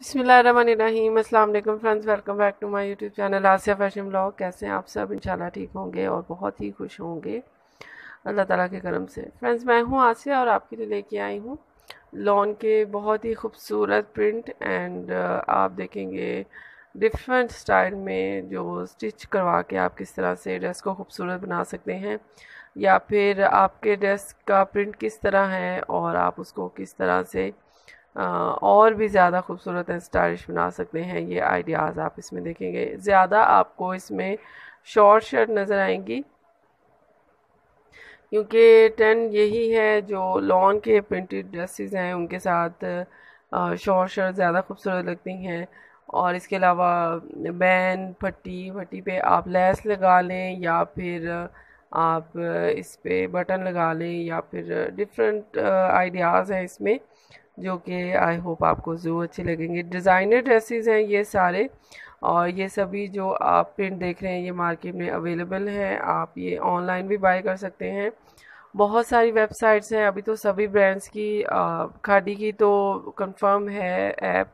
अस्सलाम वालेकुम friends, welcome back to my YouTube channel Asiya fashion blog. कैसे हैं आप सब? इंशाल्लाह ठीक होंगे और बहुत ही खुश होंगे। अल्लाह ताला के करम से। फ्रेंड्स, मैं हूँ आसिया और आपके लिए लेके आई हूँ लॉन के बहुत ही खूबसूरत प्रिंट एंड आप देखेंगे डिफरेंट स्टाइल में जो स्टिच करवा के आप किस तरह से ड्रेस को खूबसूरत बना सकते हैं या फिर आपके ड्रेस का प्रिंट किस तरह है और आप उसको किस तरह से और भी ज़्यादा खूबसूरत एंड स्टाइलिश बना सकते हैं ये आइडियाज़ आप इसमें देखेंगे। ज़्यादा आपको इसमें शॉर्ट शर्ट नज़र आएँगी, क्योंकि ट्रेंड यही है जो लॉन के प्रिंटेड ड्रेसेस हैं, उनके साथ शॉर्ट शर्ट ज़्यादा खूबसूरत लगती हैं। और इसके अलावा बैन फट्टी फट्टी पे आप लेस लगा लें या फिर आप इस पर बटन लगा लें या फिर डिफरेंट आइडियाज़ हैं इसमें। जो कि आई होप आपको ज़रूर अच्छे लगेंगे। डिज़ाइनर ड्रेसेस हैं ये सारे और ये सभी जो आप प्रिंट देख रहे हैं, ये मार्केट में अवेलेबल हैं, आप ये ऑनलाइन भी बाय कर सकते हैं। बहुत सारी वेबसाइट्स हैं, अभी तो सभी ब्रांड्स की खादी की तो कंफर्म है ऐप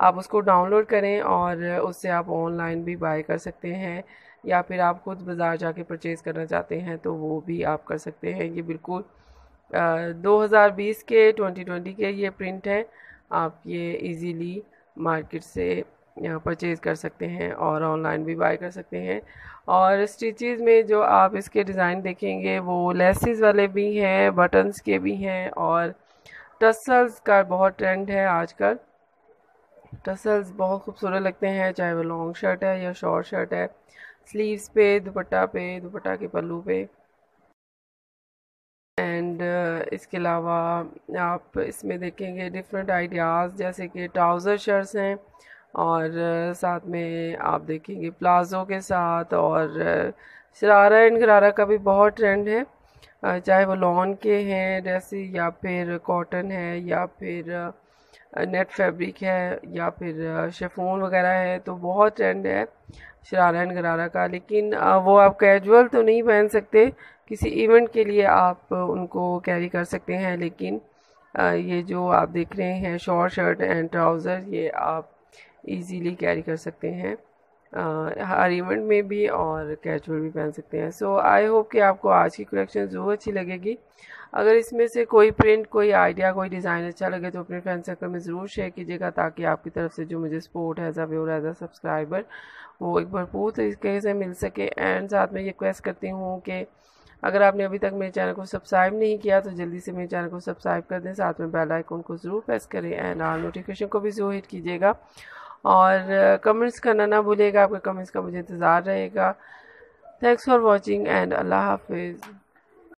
आप उसको डाउनलोड करें और उससे आप ऑनलाइन भी बाय कर सकते हैं या फिर आप खुद बाज़ार जाके परचेज़ करना चाहते हैं तो वो भी आप कर सकते हैं। ये बिल्कुल 2020 के 2020 के ये प्रिंट हैं। आप ये इजीली मार्केट से परचेज़ कर सकते हैं और ऑनलाइन भी बाय कर सकते हैं। और स्टिचेस में जो आप इसके डिज़ाइन देखेंगे, वो लेसिस वाले भी हैं बटन्स के भी हैं और टसल्स का बहुत ट्रेंड है आजकल। टसल्स बहुत खूबसूरत लगते हैं, चाहे वो लॉन्ग शर्ट है या शॉर्ट शर्ट है। स्लीव्स पे, दुपट्टा पे, दुपट्टा के पल्लू पे। एंड uh, इसके अलावा आप इसमें देखेंगे डिफरेंट आइडियाज़ जैसे कि ट्राउज़र शर्ट्स हैं और uh, साथ में आप देखेंगे प्लाज़ो के साथ और uh, शरारा एंड गरारा का भी बहुत ट्रेंड है। चाहे वो लॉन के हैं जैसे या फिर कॉटन है या फिर नेट फैब्रिक है या फिर शेफोन वगैरह है तो बहुत ट्रेंड है शरारा एंड गरारा का। लेकिन वो आप कैजुअल तो नहीं पहन सकते, किसी इवेंट के लिए आप उनको कैरी कर सकते हैं। लेकिन ये जो आप देख रहे हैं शॉर्ट शर्ट एंड ट्राउज़र ये आप इजीली कैरी कर सकते हैं। हर इवेंट में भी और कैजुअल भी पहन सकते हैं। सो आई होप कि आपको आज की कलेक्शन ज़रूर अच्छी लगेगी। अगर इसमें से कोई प्रिंट कोई आइडिया कोई डिज़ाइन अच्छा लगे तो अपने फ्रेंड सर्कल में ज़रूर शेयर कीजिएगा ताकि आपकी तरफ़ से जो मुझे support as a viewer as a subscriber वो एक भरपूर तरीके से मिल सके। एंड साथ में रिक्वेस्ट करती हूँ कि अगर आपने अभी तक मेरे चैनल को सब्सक्राइब नहीं किया तो जल्दी से मेरे चैनल को सब्सक्राइब कर दें। साथ में बेल आइकन को ज़रूर प्रेस करें। एंड आल नोटिफिकेशन को भी ज़रूर हिट कीजिएगा। और कमेंट्स करना ना भूलिएगा, आपके कमेंट्स का मुझे इंतज़ार रहेगा। थैंक्स फॉर वॉचिंग एंड अल्लाह हाफिज़